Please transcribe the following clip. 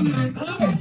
my father.